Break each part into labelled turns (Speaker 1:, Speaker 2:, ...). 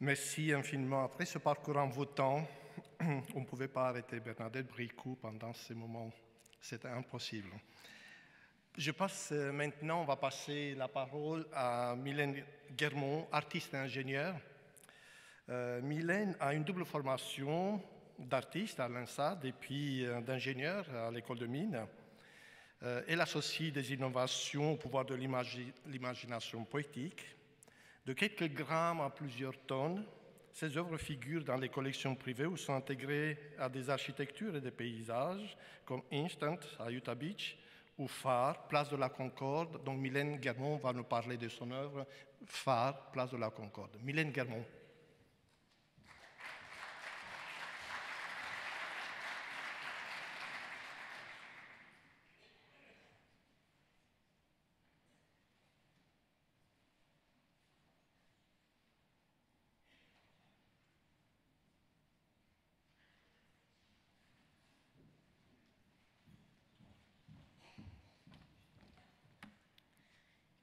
Speaker 1: Merci infiniment. Après ce parcours en votant, on ne pouvait pas arrêter Bernadette Bricou pendant ces moments. C'était impossible. Je passe euh, maintenant, on va passer la parole à Mylène Guermont, artiste et ingénieure. Euh, Mylène a une double formation d'artiste à l'INSA et puis euh, d'ingénieur à l'école de mine. Euh, elle associe des innovations au pouvoir de l'imagination poétique. De quelques grammes à plusieurs tonnes, ces œuvres figurent dans les collections privées ou sont intégrées à des architectures et des paysages comme Instant à Utah Beach ou Phare, Place de la Concorde. Donc Mylène Guermont va nous parler de son œuvre Phare, Place de la Concorde. Mylène Guermont.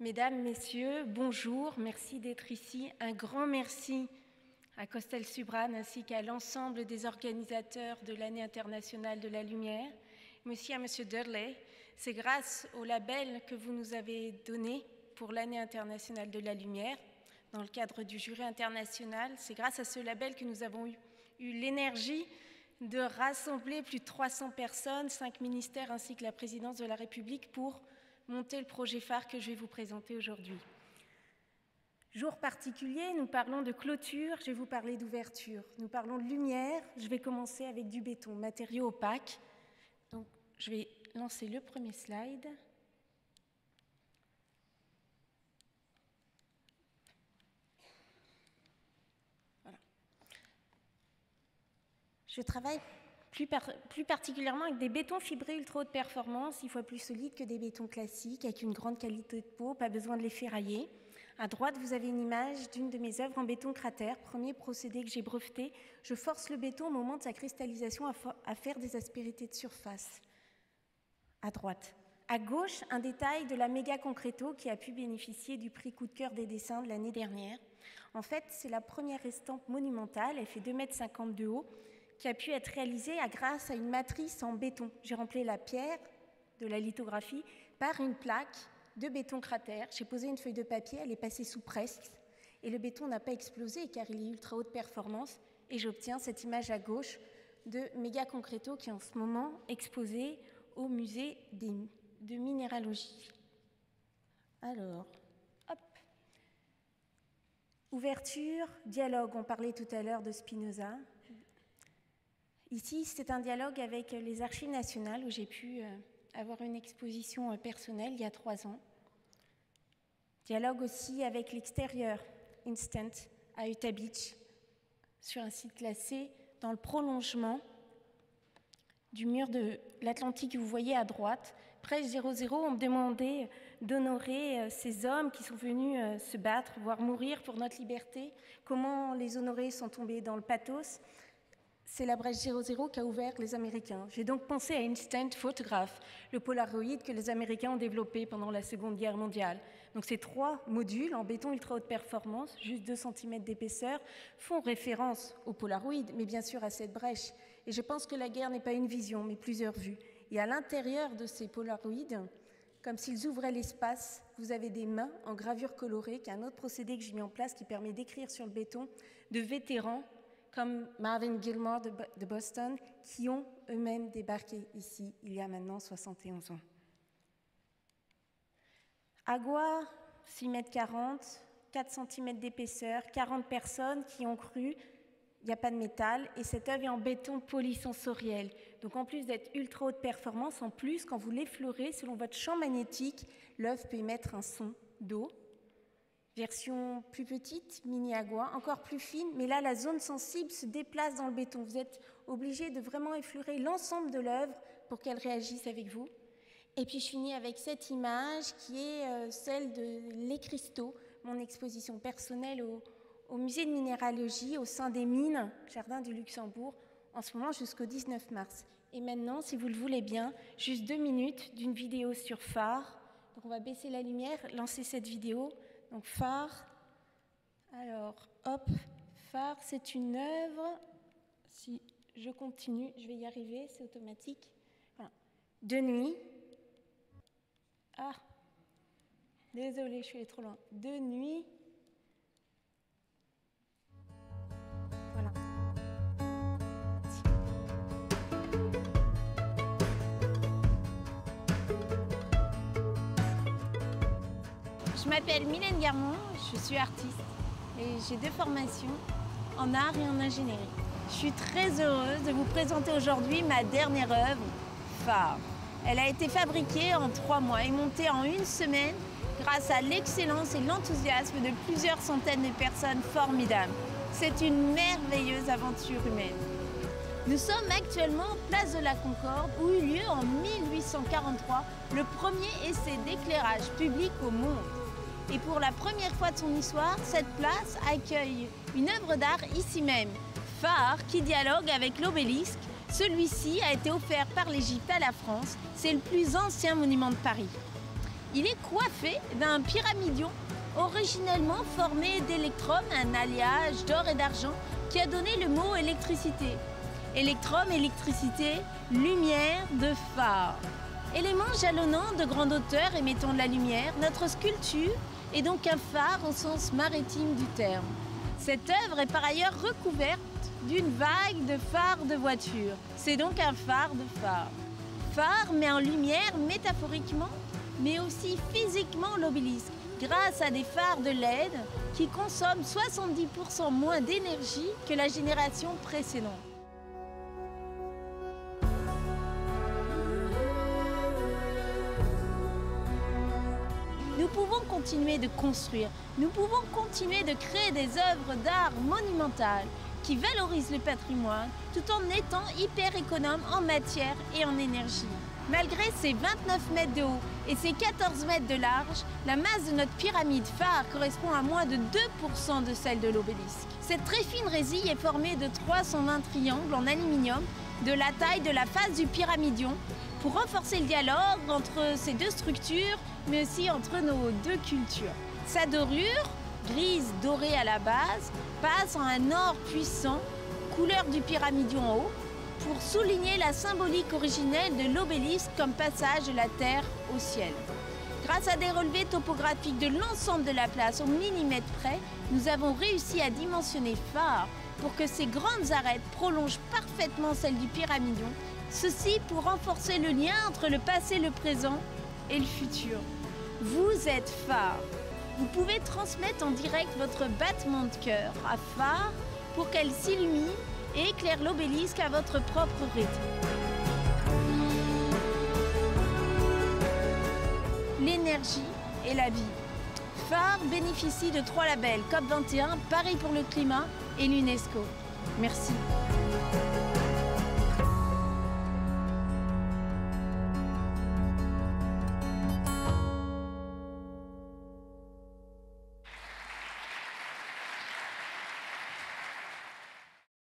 Speaker 2: Mesdames, Messieurs, bonjour, merci d'être ici. Un grand merci à Costel Subran ainsi qu'à l'ensemble des organisateurs de l'année internationale de la lumière, Monsieur à Monsieur Durley. C'est grâce au label que vous nous avez donné pour l'année internationale de la lumière, dans le cadre du jury international, c'est grâce à ce label que nous avons eu, eu l'énergie de rassembler plus de 300 personnes, cinq ministères ainsi que la présidence de la République pour monter le projet phare que je vais vous présenter aujourd'hui. Jour particulier, nous parlons de clôture, je vais vous parler d'ouverture. Nous parlons de lumière, je vais commencer avec du béton, matériau opaque. Donc, je vais lancer le premier slide. Voilà. Je travaille plus, particulièrement avec des bétons fibrés ultra haute performance, six fois plus solides que des bétons classiques, avec une grande qualité de peau, pas besoin de les ferrailler. À droite, vous avez une image d'une de mes œuvres en béton cratère, premier procédé que j'ai breveté. Je force le béton au moment de sa cristallisation à, à faire des aspérités de surface. À droite. À gauche, un détail de la méga concreto qui a pu bénéficier du prix coup de cœur des dessins de l'année dernière. En fait, c'est la première estampe monumentale, elle fait 2,50 m de haut, qui a pu être réalisée grâce à une matrice en béton. J'ai rempli la pierre de la lithographie par une plaque de béton cratère. J'ai posé une feuille de papier, elle est passée sous presse et le béton n'a pas explosé car il est ultra haute performance et j'obtiens cette image à gauche de Méga Concreto qui est en ce moment exposée au musée de minéralogie. Alors, hop. Ouverture, dialogue, on parlait tout à l'heure de Spinoza. Ici, c'est un dialogue avec les archives nationales où j'ai pu euh, avoir une exposition euh, personnelle il y a trois ans. Dialogue aussi avec l'extérieur, Instant, à Utah Beach, sur un site classé dans le prolongement du mur de l'Atlantique que vous voyez à droite. Près 00, on me demandait d'honorer euh, ces hommes qui sont venus se battre, voire mourir pour notre liberté. Comment les honorer sans tomber dans le pathos c'est la brèche 00 qu'a ouvert les Américains. J'ai donc pensé à Instant Photograph, le Polaroid que les Américains ont développé pendant la Seconde Guerre mondiale. Donc ces trois modules en béton ultra haute performance, juste 2 cm d'épaisseur, font référence au Polaroid, mais bien sûr à cette brèche. Et je pense que la guerre n'est pas une vision, mais plusieurs vues. Et à l'intérieur de ces Polaroids, comme s'ils ouvraient l'espace, vous avez des mains en gravure colorée, qui est un autre procédé que j'ai mis en place qui permet d'écrire sur le béton de vétérans comme Marvin Gilmore de, Boston, qui ont eux-mêmes débarqué ici il y a maintenant 71 ans. Agua, 6 mètres 40, 4 cm d'épaisseur, 40 personnes qui ont cru, il n'y a pas de métal, et cette œuvre est en béton polysensoriel. Donc en plus d'être ultra haute performance, en plus, quand vous l'effleurez, selon votre champ magnétique, l'œuvre peut émettre un son d'eau, Version plus petite, mini agua, encore plus fine, mais là la zone sensible se déplace dans le béton. Vous êtes obligé de vraiment effleurer l'ensemble de l'œuvre pour qu'elle réagisse avec vous. Et puis je finis avec cette image qui est euh, celle de Les Cristaux, mon exposition personnelle au, au musée de minéralogie au sein des mines, Jardin du Luxembourg, en ce moment jusqu'au 19 mars. Et maintenant, si vous le voulez bien, juste deux minutes d'une vidéo sur phare. Donc on va baisser la lumière, lancer cette vidéo. Donc phare. Alors, hop, Phare, c'est une œuvre, si je continue, je vais y arriver, c'est automatique. De nuit. Ah, désolée, je suis allée trop loin. De nuit. Je m'appelle Mylène Garmon, je suis artiste et j'ai deux formations en art et en ingénierie. Je suis très heureuse de vous présenter aujourd'hui ma dernière œuvre, Phare. Elle a été fabriquée en trois mois et montée en une semaine grâce à l'excellence et l'enthousiasme de plusieurs centaines de personnes formidables. C'est une merveilleuse aventure humaine. Nous sommes actuellement place de la Concorde où eut lieu en 1843 le premier essai d'éclairage public au monde. Et pour la première fois de son histoire, cette place accueille une œuvre d'art ici même, phare qui dialogue avec l'obélisque. Celui-ci a été offert par l'Égypte à la France. C'est le plus ancien monument de Paris. Il est coiffé d'un pyramidion originellement formé d'électrum, un alliage d'or et d'argent qui a donné le mot électricité. Électrum, électricité, lumière de phare. Élément jalonnant de grande hauteur émettant de la lumière, notre sculpture est donc un phare au sens maritime du terme. Cette œuvre est par ailleurs recouverte d'une vague de phares de voiture. C'est donc un phare de phare. Phare met en lumière métaphoriquement, mais aussi physiquement l'obélisque, grâce à des phares de LED qui consomment 70% moins d'énergie que la génération précédente. De construire, nous pouvons continuer de créer des œuvres d'art monumentales qui valorisent le patrimoine tout en étant hyper économes en matière et en énergie. Malgré ses 29 mètres de haut et ses 14 mètres de large, la masse de notre pyramide phare correspond à moins de 2% de celle de l'obélisque. Cette très fine résille est formée de 320 triangles en aluminium de la taille de la face du pyramidion pour renforcer le dialogue entre ces deux structures, mais aussi entre nos deux cultures. Sa dorure, grise dorée à la base, passe en un or puissant, couleur du pyramidion en haut, pour souligner la symbolique originelle de l'obélisque comme passage de la terre au ciel. Grâce à des relevés topographiques de l'ensemble de la place au millimètre près, nous avons réussi à dimensionner phare pour que ces grandes arêtes prolongent parfaitement celles du pyramidion, ceci pour renforcer le lien entre le passé, le présent et le futur. Vous êtes phare. Vous pouvez transmettre en direct votre battement de cœur à phare pour qu'elle s'illumine et éclaire l'obélisque à votre propre rythme. L'énergie et la vie. Phare bénéficie de trois labels COP21, Paris pour le climat et l'UNESCO. Merci.